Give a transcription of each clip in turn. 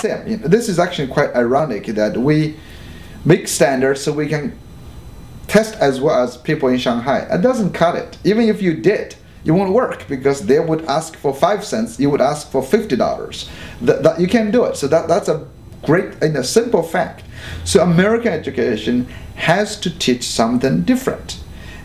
same. This is actually quite ironic that we make standards so we can test as well as people in Shanghai. It doesn't cut it. Even if you did, it won't work because they would ask for five cents, you would ask for fifty dollars. That, that you can't do it. So that, that's a great and a simple fact. So American education has to teach something different.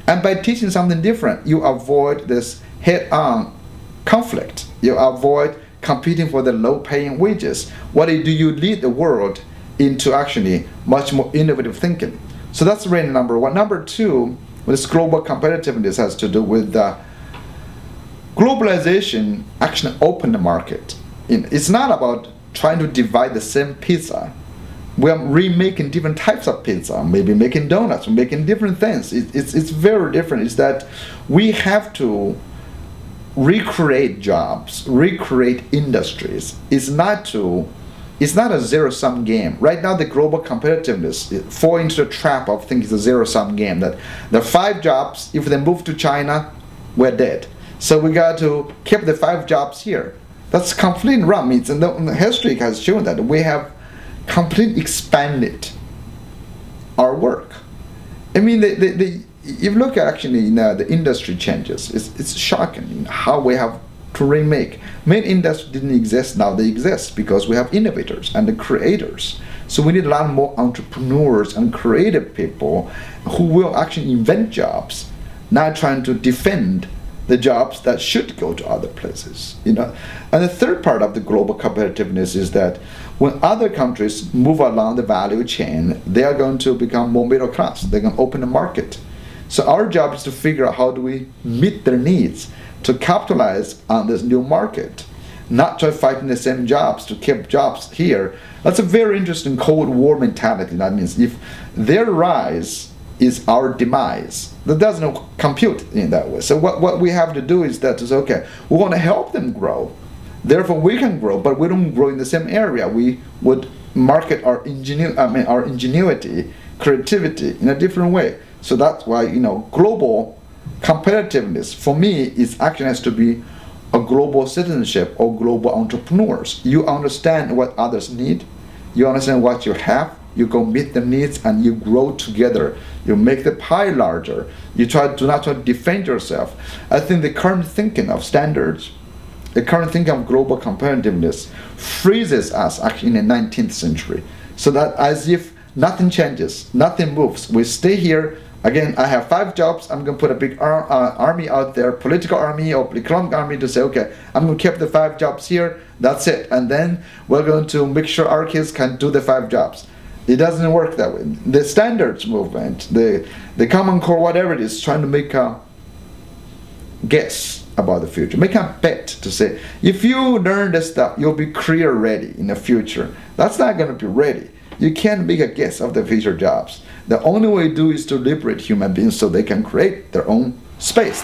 And by teaching something different, you avoid this head-on conflict. You avoid competing for the low-paying wages. What do you lead the world into actually much more innovative thinking? So that's really number one. Number two, this global competitiveness has to do with globalization actually opened the market. It's not about trying to divide the same pizza. We are remaking different types of pizza, maybe making donuts, making different things. It, it's, it's very different. It's that we have to recreate jobs, recreate industries. is not to it's not a zero-sum game. Right now, the global competitiveness fall into the trap of thinking it's a zero-sum game. That the five jobs, if they move to China, we're dead. So we got to keep the five jobs here. That's completely wrong. It's, and the history has shown that we have completely expanded our work. I mean, the, the, the, if you look at actually the industry changes, it's, it's shocking how we have to remake. Main industry didn't exist, now they exist because we have innovators and the creators. So we need a lot more entrepreneurs and creative people who will actually invent jobs, not trying to defend the jobs that should go to other places. You know, and the third part of the global competitiveness is that when other countries move along the value chain, they are going to become more middle class. They're going to open the market. So our job is to figure out how do we meet their needs to capitalize on this new market, not just fighting the same jobs to keep jobs here. That's a very interesting Cold War mentality. That means if their rise is our demise. That doesn't compute in that way. So what, what we have to do is that is okay, we want to help them grow. Therefore we can grow, but we don't grow in the same area. We would market our ingenu I mean our ingenuity, creativity in a different way. So that's why, you know, global competitiveness for me is actually has to be a global citizenship or global entrepreneurs. You understand what others need, you understand what you have, you go meet the needs and you grow together. You make the pie larger. You try to not try to defend yourself. I think the current thinking of standards, the current thinking of global competitiveness freezes us actually in the 19th century. So that as if nothing changes, nothing moves. We stay here. Again, I have five jobs. I'm going to put a big ar uh, army out there, political army or economic army to say, okay, I'm going to keep the five jobs here. That's it. And then we're going to make sure our kids can do the five jobs it doesn't work that way. The standards movement, the the common core, whatever it is, trying to make a guess about the future, make a bet to say if you learn this stuff, you'll be career ready in the future. That's not going to be ready. You can't make a guess of the future jobs. The only way to do is to liberate human beings so they can create their own space.